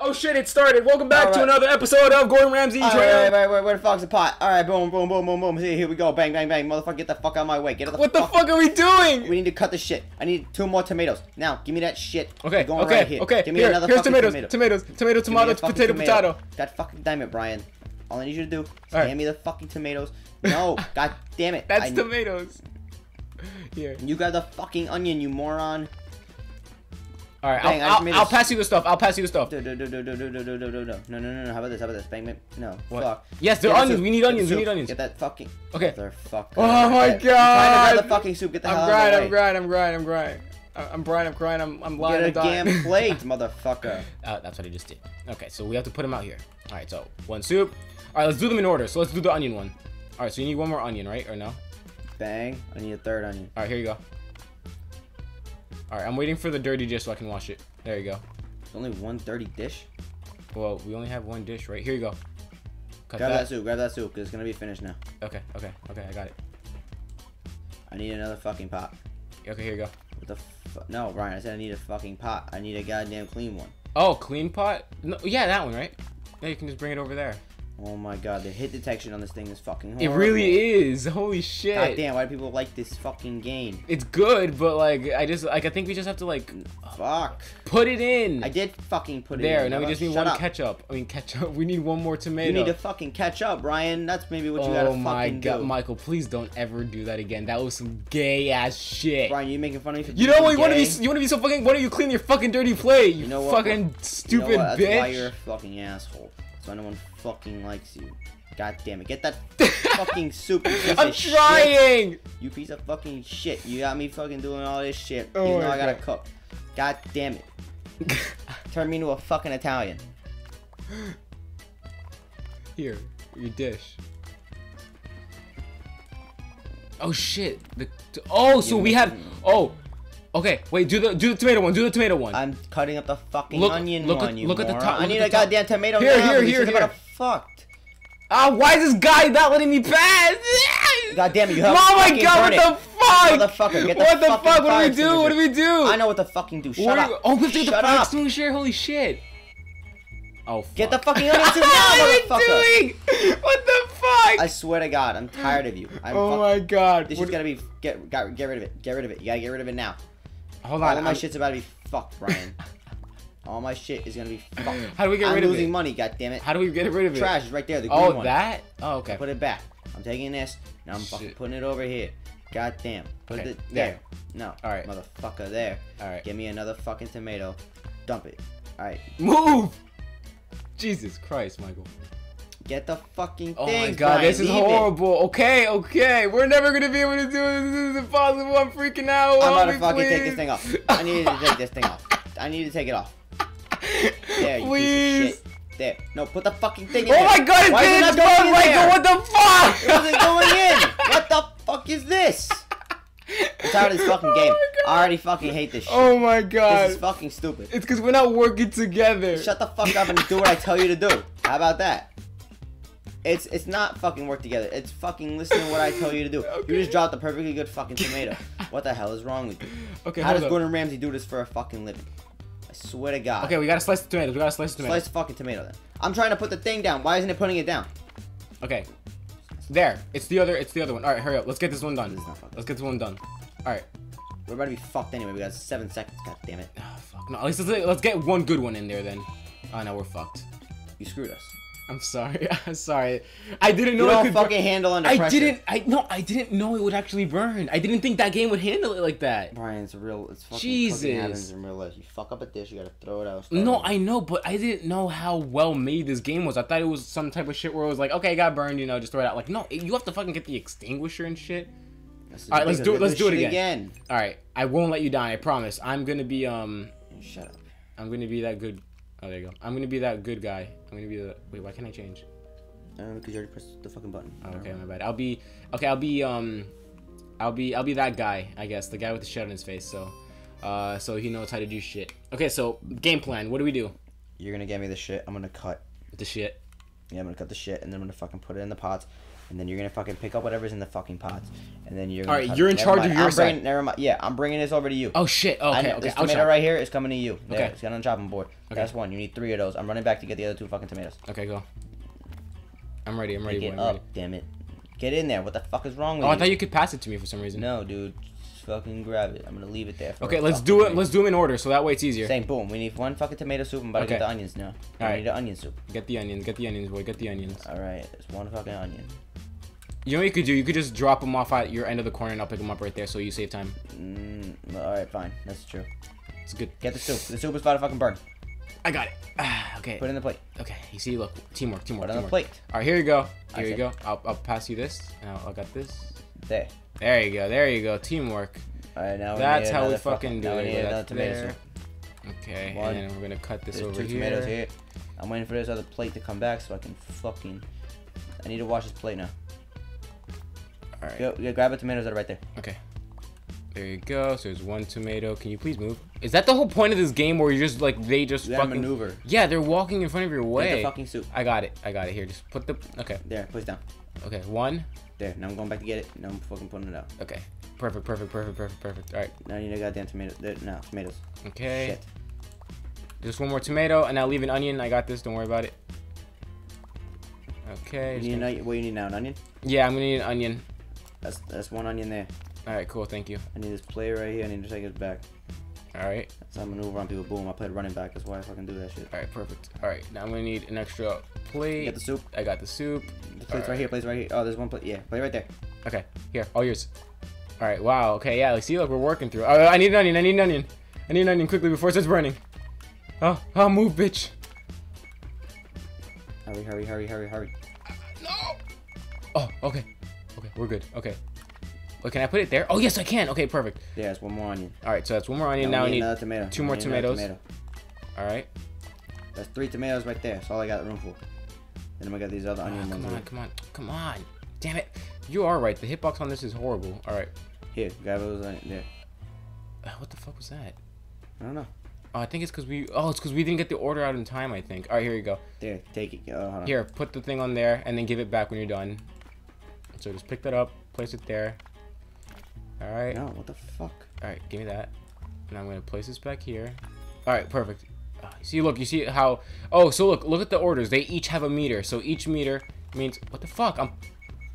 Oh shit, it started. Welcome back to another episode of Gordon Ramsay All right, right, right, where the fuck's the pot? All right, boom, boom, boom, boom, boom. Here, here we go. Bang, bang, bang. Motherfucker, get the fuck out of my way. Get out the What the fuck. fuck are we doing? We need to cut the shit. I need two more tomatoes. Now, give me that shit. Okay, going okay, right here. okay. Give me Here, another here's tomatoes, tomato. tomatoes, tomato, tomato, potato, tomato. potato. God fucking damn it, Brian. All I need you to do is Alright. hand me the fucking tomatoes. No, god damn it. That's I- tomatoes. Here. You got the fucking onion, you moron. All right, Bang, I I'll, I'll, I'll pass you the stuff. I'll pass you the stuff. Do, do, do, do, do, do, do, do, do, do, do. No, no, no, no. How about this? How about this? Bang, bang. No. What? Fuck. Yes, they're the onions. We need Get onions. We need onions. Get that fucking. Okay. Motherfucker. Oh my I'm trying to grab God. the fucking soup. Get the hell I'm out grind, of I'm the way. I'm grind, I'm grind. I- I'm Brian, I'm crying, I'm, I'm lying, I'm Get a damn plate, motherfucker. Uh, that's what I just did. Okay, so we have to put them out here. All right, so one soup. All right, let's do them in order. So let's do the onion one. All right, so you need one more onion, right? Or no? Bang. I need a third onion. All right, here you go. All right, I'm waiting for the dirty dish so I can wash it. There you go. There's only one dirty dish. Well, we only have one dish, right? Here you go. Cut Grab that. that. soup. Grab that soup, because it's going to be finished now. Okay, okay, okay, I got it. I need another fucking pot. Okay, here you go. What the fu- No, Brian, I said I need a fucking pot. I need a goddamn clean one. Oh, clean pot? No, yeah, that one, right? Yeah, you can just bring it over there. Oh my god, the hit detection on this thing is fucking It really is. Holy shit. God damn, why do people like this fucking game? It's good, but like I just like I think we just have to like Fuck. put it in. I did fucking put it there. in. Now we just need shut one up. ketchup. I mean ketchup. We need one more tomato. You need to fucking catch up, Ryan. That's maybe what you gotta fucking do. oh my god, do. Michael! Please don't ever do that again. That was some gay ass shit. Ryan, you making fun of me for You know what? You want to be? You want to be so fucking? Why don't you clean your fucking dirty plate? You, You know what? fucking You know stupid what? That's bitch. why you're a fucking asshole. Why no one fucking likes you. God damn it. Get that fucking soup, piece I'm of shit. trying. You piece of fucking shit. You got me fucking doing all this shit. Oh though my I gotta God. cook. God damn it. Turn me into a fucking Italian. Here, your dish. Oh shit! The oh, so we have oh, okay. Wait, do the do the tomato one. Do the tomato one. I'm cutting up the fucking Look- onion look one, at- you look at the top- I need a goddamn tomato Here, now. here, here, here. fucked. Ah, why is this guy not letting me pass? God damn it, you have Oh my god! What the fuck? Motherfucker, get the what the fuck? What do we do? What do we do? I know what to fucking do. Shut What up. we- oh, we have to get the fire up. extinguisher. Holy shit! Oh, fuck. Get the fucking onions now, What are motherfucker. you doing? What the fuck? I swear to God, I'm tired of you. I'm oh fuck- my god! This What- is gonna be get, get get rid of it. Get rid of it. You gotta get rid of it now. Hold on. my I'm- shit's about to be fucked, Brian. All my shit is gonna be fucked. How do we get I'm rid of losing it? money. God damn it. How do we get rid of it? Trash is right there. The oh, green Oh, one. that? Oh, okay. Put it back. I'm taking this. Now I'm fucking putting it over here. God damn. Put Okay, it there. No. Alright. Motherfucker there. All right. Give me another fucking tomato. Dump it. Alright. Move! Jesus Christ, Michael. Get the fucking thing. Oh my god, this is horrible. Okay, okay. We're never gonna be able to do this. This is impossible. I'm freaking out. I'm gonna fucking take this thing off. I need to take this thing off. I need to take it off. There, you please. piece of shit. There. No, put the fucking thing in Oh there. my god, Why it it's not going in Michael, there? what the fuck? It wasn't going in. What the fuck is this? I'm tired of this fucking oh game. I already fucking hate this shit. Oh my god. This is fucking stupid. it's because we're not working together. Shut the fuck up and do what I tell you to do. How about that? It's it's not fucking work together. It's fucking listen to what I tell you to do. Okay. You just dropped a perfectly good fucking tomato. What the hell is wrong with you? Okay, How does up. Gordon Ramsay do this for a fucking living? I swear to God. Okay, we gotta slice the tomatoes. We gotta slice the tomatoes. Slice the fucking tomato then. I'm trying to put the thing down. Why isn't it putting it down? Okay. There. It's the other. It's the other one. All right, hurry up. Let's get this one done. This is not fucking- Let's get this one done. All right. We're about to be fucked anyway. We got seven seconds. God damn it. Oh, fuck. No, at least let's, let's get one good one in there then. Oh no, we're fucked. You screwed us. I'm sorry. I'm sorry. I didn't You know it don't could fucking handle under I pressure. didn't. I no. I didn't know it would actually burn. I didn't think that game would handle it like that. Brian, it's real. It's fucking Jesus. happens in real life. You fuck up a dish, you gotta throw it out. No. I know, but I didn't know how well made this game was. I thought it was some type of shit where it was like, okay, it got burned, you know, just throw it out. Like, no, you have to fucking get the extinguisher and shit. All right, let's do it- let's do it Shit again. All right, I won't let you down. I promise. I'm gonna be um, Shut up. I'm gonna be that good. Oh, there you go. I'm gonna be that good guy. I'm gonna be the. Wait, why can't I change? Uh, because you already pressed the fucking button. Oh, okay, my bad. I'll be. Okay, I'll be um, I'll be I'll be that guy. I guess the guy with the shit on his face. So, uh, so he knows how to do shit. Okay, so game plan. What do we do You're gonna get me the shit. I'm gonna cut. the shit? Yeah, I'm gonna cut the shit, and then I'm gonna fucking put it in the pots. And then you're gonna fucking pick up whatever's in the fucking pots, and then you're. All Gonna right, you're in never charge mind, of your I'm bringing, side. Never mind. Yeah, I'm bringing this over to you. Oh shit. I Okay. Okay. This I'll tomato try. right here is coming to you. There, Okay. it's got on the chopping board. Okay. That's one. You need three of those. I'm running back to get the other two fucking tomatoes. Okay, go. I'm ready. I'm ready. Pick boy, it I'm ready. up, damn it. Get in there. What the fuck is wrong with Oh, you? I thought you could pass it to me for some reason. No, dude. Just fucking grab it. I'm gonna leave it there. For Okay, let's do it. minute. Let's do them in order, so that way it's easier. Same. Boom. We need one fucking tomato soup. I'm about to get the onions now. I Alright. need the onion soup. Get the onions. Get the onions, boy. Get the onions. All right. It's one fucking onion. You know what you could do? You could just drop them off at your end of the corner, and I'll pick them up right there, so you save time. Mm, all right. Fine. That's true. It's good. Get the soup. The soup is about to fucking burn. I got it. Okay. Put it in the plate. Okay. You see, look, teamwork, teamwork, Put it on the plate. All right, here you go. I Here you see. go. I'll, I'll pass you this. Now I got this. There. There you go. There you go. Teamwork. All right. Now we That's need how we another fucking do it. That's there. Okay, One. and then we're gonna cut this There's over two here. tomatoes here. I'm waiting for this other plate to come back so I can fucking. I need to wash this plate now. All right. Go, yeah, grab the tomatoes that are right there. Okay. There you go. So there's one tomato. Can you please move? Is that the whole point of this game where you're just like they just gotta fucking maneuver. Yeah, they're walking in front of your Get the way. fucking soup. I got it. I got it. Here, just put the Okay. There, place down. Okay. One. There. Now I'm going back to get it. Now I'm fucking putting it out. Okay. Perfect, perfect, perfect, perfect, perfect. All right. Now I need a goddamn tomato. There, no, tomatoes. Okay. Shit. Just one more tomato and I'll leave an onion. I got this. Don't worry about it. Okay. You need gonna- onion. What you need now? An onion? Yeah, I'm gonna need an onion. That's that's one onion there. All right, cool. Thank you. I need this plate right here. I need to take it back. All right. So I maneuver on people. Boom. I played running back. That's why I fucking do that shit. All right, perfect. All right, now I'm gonna need an extra plate. Get the soup. I got the soup. The plate's Alright. right here. Plate's right here. Oh, there's one plate. Yeah, plate right there. Okay, here, all yours. All right, wow. Okay, yeah. Like, see, look, we're working through. Oh, I need an onion. I need an onion. I need an onion quickly before it starts burning. Oh, oh, move, bitch. Hurry, hurry, hurry, hurry, hurry. No. Oh, okay. We're good. Okay. Wait, can I put it there? Oh, yes, I can. Okay, perfect. Yeah, it's one more onion. All right, so that's one more onion. Now Now we I need. another tomato. two We more tomatoes. Tomato. All right. That's three tomatoes right there. That's all I got room for. Then I got these other Oh, onion come ones. on, come on, come on. Damn it. You are right. The hitbox on this is horrible. All right. Here, grab those onions. There. Uh, what the fuck was that? I don't know. Oh, I think it's because we. Oh, it's because we didn't get the order out in time. I think. All right, here you go. There, take it. Oh. Here, put the thing on there, and then give it back when you're done. So just pick that up, place it there. All right. No, what the fuck? All right, give me that. And I'm gonna place this back here. All right, perfect. Uh, see, look, you see how? Oh, so look, look at the orders. They each have a meter. So each meter means what the fuck? I'm.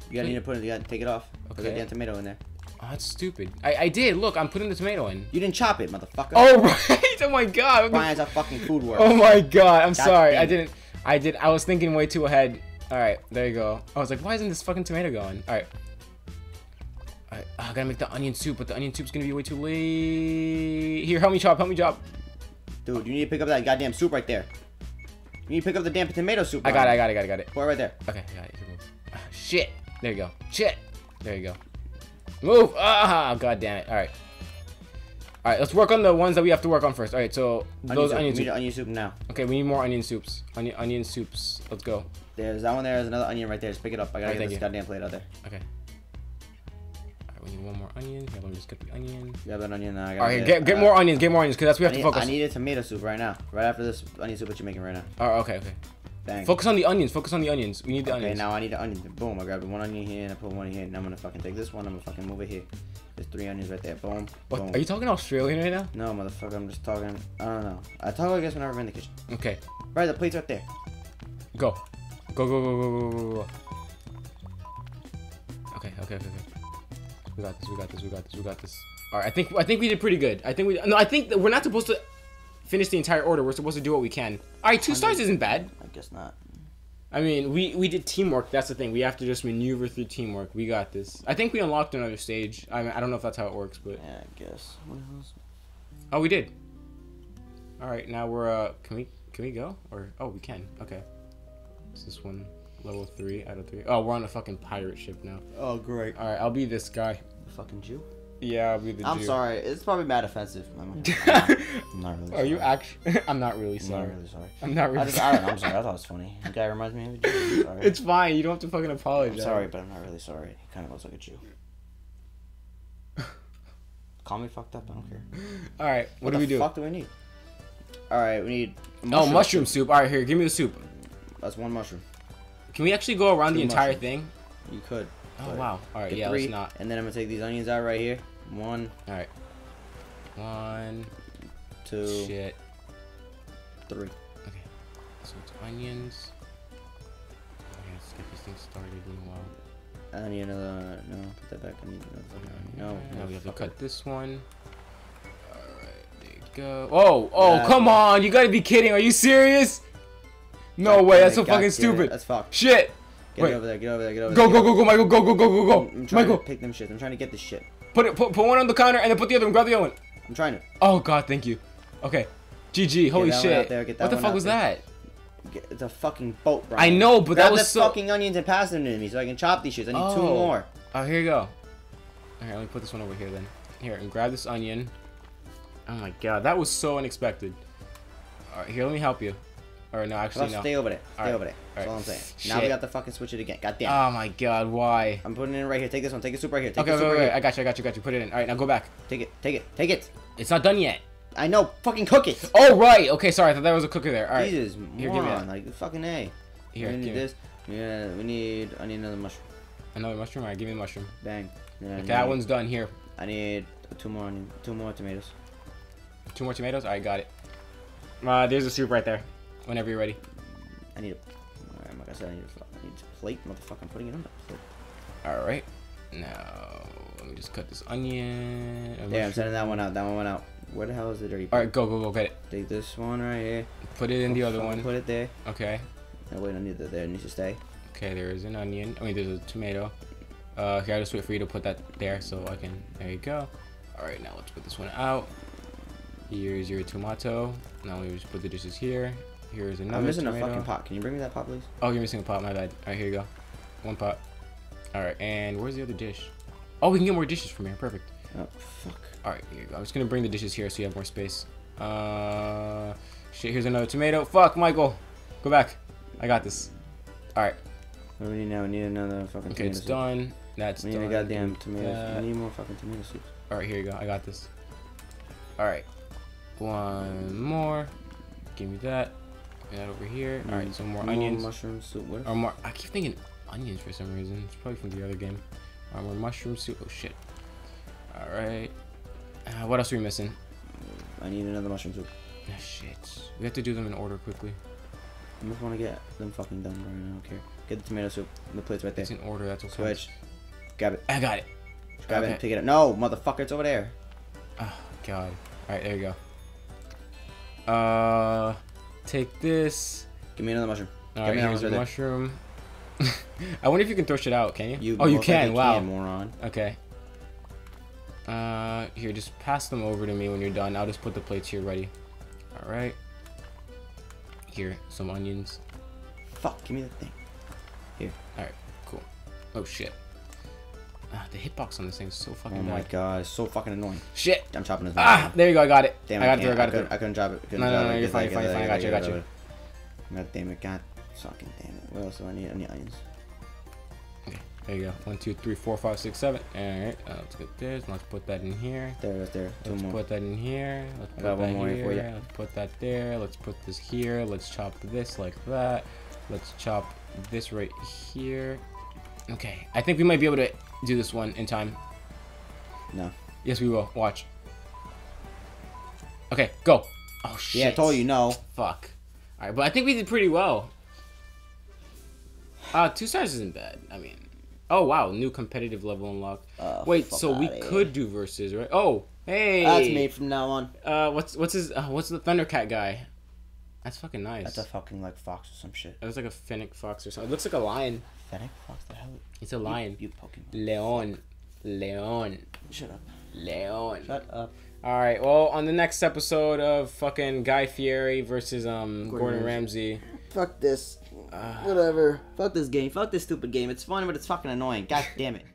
You gotta need to put it. You gotta take it off. Okay. Put the tomato in there. Oh, that's stupid. I I did. Look, I'm putting the tomato in. You didn't chop it, motherfucker. Oh right. Oh my god. Brian's a fucking food work. Oh my god, I'm sorry. I damn didn't. I did. I was thinking way too ahead. All right, there you go. I was like, why isn't this fucking tomato going? All right. All right. I gotta make the onion soup, but the onion soup's gonna be way too late. Here, help me chop. Help me chop. Dude, you need to pick up that goddamn soup right there. You need to pick up the damn tomato soup. I got it. I got it. I got it. Got it. Put it right there. Okay. I got it. Ah, shit. There you go. Shit. There you go. Move. Ah. God damn it. All right. All right. Let's work on the ones that we have to work on first. All right. So Onion those soup. onion We need soup. onion soup now. Okay. We need more onion soups. Onion onion soups. Let's go. There's that one there. There's another onion right there. Just pick it up. I gotta Alright, get this you. goddamn plate out there. Okay. Alright, we need one more onion. Here, let me just get the onion. Grab that onion now. I gotta Alright, it. get, get Uh, more onions, get more onions, because that's what we need, have to focus. I need a tomato soup right now. Right after this onion soup that you're making right now. Oh, okay, okay. Bang. Focus on the onions, focus on the onions. We need the Okay, onions. now I need the onion. Boom, I grabbed one onion here and I put one here. And I'm gonna fucking take this one. I'm gonna fucking move it here. There's three onions right there. Boom. What, boom. are you talking Australian right now? No, motherfucker. I'm just talking. I don't know. I talk like this whenever I'm in the kitchen. Okay, Right, the plate's right there. go. Go, go, go, go, go, go, go, go. Okay, okay, okay, okay. We got this, we got this, we got this, we got this. Alright, I think I think we did pretty good. I think we no I think that we're not supposed to finish the entire order. We're supposed to do what we can. Alright, two stars isn't bad. I guess not. I mean, we we did teamwork. That's the thing. We have to just maneuver through teamwork. We got this. I think we unlocked another stage. I mean, I don't know if that's how it works, but Yeah, I guess. What else? oh, we did. All right, now we're uh, can we can we go or oh we can. Okay. Is this one level three out of three? Oh, we're on a fucking pirate ship now. Oh, great. All right, I'll be this guy. The fucking Jew. Yeah, I'll be the. I'm Jew. sorry. It's probably mad offensive. I'm, I'm not really. Are you actually? I'm not really I'm sorry. not really sorry. I'm not I really. just, I don't know. I'm sorry. I thought it was funny. The guy reminds me of a Jew. Sorry. It's fine. You don't have to fucking I'm apologize. sorry, but I'm not really sorry. He kind of looks like a Jew. Call me fucked up. I don't care. All right, what, do the we do? fuck do we need? All right, we need. Oh, mushroom soup. All right, here, give me the soup. That's one mushroom. Can we actually go around Two the entire mushrooms. thing? You could. Oh wow. All right. Yeah. three, Let's not. And then I'm gonna take these onions out right here. One, All right. One. two, Shit. three. Okay. So it's onions. Okay, let's get these things started meanwhile. I need another. Uh, no, put that back. I need another. No, Now no, we have to cut it. this one. Alright, there you go. Oh, oh, Yeah, come on! You gotta be kidding! Are you serious? No God way! That's so God fucking it, stupid. That's fucked. Shit! Get Wait. over there. Get over there. Get over Go, there. go, go, go, go, Michael! Go, go, go, go, go! I'm trying Michael, to pick them shit. I'm trying to get this shit. Put it, put, put one on the counter and then put the other one. Grab the other one. I'm trying to. Oh God, thank you. Okay, GG. Holy shit! out there, get that what the fuck was there. that? Get, it's a fucking boat, bro. I know, but Grab that was the so. fucking onions and pass them to me so I can chop these shits. I need two oh. more. Oh, here you go. Alright, let me put this one over here then. Here, and grab this onion. Oh my god, that was so unexpected. Alright, here, let me help you. Or no, actually, no. stay over there. Stay Alright, over there. That's all I'm saying. Now we Shit. got to fucking switch it again. God damn. Oh my god, why? I'm putting it in right here. Take this one. Take a soup right here. Take Okay, wait, wait, right wait. here. I got you, I got you, I got you. Put it in. Alright, now go back. Take it. Take it. Take it. It's not done yet. I know. Fucking cook it. Oh, right. Okay, sorry. I thought there was a cooker there. Alright. Jesus, Here, give me that. Like fucking a. Here, we need me this. Yeah, we need. I need another mushroom. another mushroom. Alright, give me the mushroom. Bang. Yeah, I Okay, need- that one's done. Here. I need two more two more tomatoes. Two more tomatoes? Alright, got it. Uh, there's a soup right there. Whenever you're ready. I need a. Alright, like I said, I need a, I need a plate. Motherfucker, I'm putting it on the plate. Alright. Now, let me just cut this onion. Yeah, I'm sending that one out. That one went out. Where the hell is the dirty? Alright, go, go, go, get it. Take this one right here. Put it in the other one. Put it there. Okay. No, wait, I need that there. It needs to stay. Okay, there is an onion. I mean, there's a tomato. Uh, here, I just wait for you to put that there so I can. There you go. Alright, now let's put this one out. Here's your tomato. Now we just put the dishes here. Here's another I'm missing tomato. a fucking pot. Can you bring me that pot, please? Oh, you're missing a pot. My bad. Alright, here you go. One pot. Alright, and where's the other dish? Oh, we can get more dishes from here. Perfect. Oh, fuck. Alright, here you go. I'm just gonna bring the dishes here so you have more space. Uh, shit, here's another tomato. Fuck, Michael. Go back. I got this. Alright, What do we need now? We need another fucking okay, tomato it's soup. done. That's We need done. a goddamn tomato. that. We need more fucking tomato soup. Alright, here you go. I got this. Alright. One more. Give me that. Put that over here. Alright, some more onions. mushroom soup. What? Or more. I keep thinking onions for some reason. It's probably from the other game. Alright, more mushroom soup. Oh shit. Alright. Uh, what else are we missing? I need another mushroom soup. Ah, shit. We have to do them in order quickly. I just want to get them fucking done right now. I don't care. Get the tomato soup. The plate's right there. It's in order. That's okay. Switch. Grab it. I got it. Grab it Okay. and pick it up. No, motherfucker, it's over there. Oh god. Alright, there you go. Uh, take this. Give me another mushroom. Alright, me that here's one a right mushroom. I wonder if you can throw shit out. Can you? You oh, you can. Wow. moron. Okay. Uh, here, just pass them over to me when you're done. I'll just put the plates here ready. All right. Here, some onions. Fuck, give me the thing. Here. All right, cool. Oh shit. Ah, the hitbox on this thing is so fucking Oh my bad. god, it's so fucking annoying. Shit. I'm chopping this. Ah, there you go. I got it. Damn, I got it. through, I got it. through. I couldn't drop it. Couldn't No, no, no, it. you're fine, you're fine, you're fine. I got you, I got you. God damn it, god. Fucking damn it. What else do I need? I need onions. Okay, there you go. One, two, three, four, five, six, seven. All right. Uh, let's get this. Let's put that in here. There, right there. Two Let's more. put that in here. Let's put that one more here. for you. Let's put that there. Let's put this here. Let's chop this like that. Let's chop this right here. Okay, I think we might be able to do this one in time. No. Yes, we will. Watch. Okay, go. Oh shit. Yeah, I told you no. Fuck. All right, but I think we did pretty well. Uh, two stars isn't bad. I mean, oh wow, new competitive level unlocked. Uh, Wait, so we here. could do versus, right? Oh, hey. That's me from now on. Uh, what's what's his uh, what's the Thundercat guy? That's fucking nice. That's a fucking like fox or some shit. It looks like a fennec fox or something. It looks like a lion. Fennec fox? The hell? It's a lion. You, you Pokemon. Leon. Leon. Shut up. Leon. Shut up. All right. Well, on the next episode of fucking Guy Fieri versus um Gordon Gordon, Ramsay. Fuck this. Uh, Whatever. Fuck this game. Fuck this stupid game. It's fun, but it's fucking annoying. God damn it.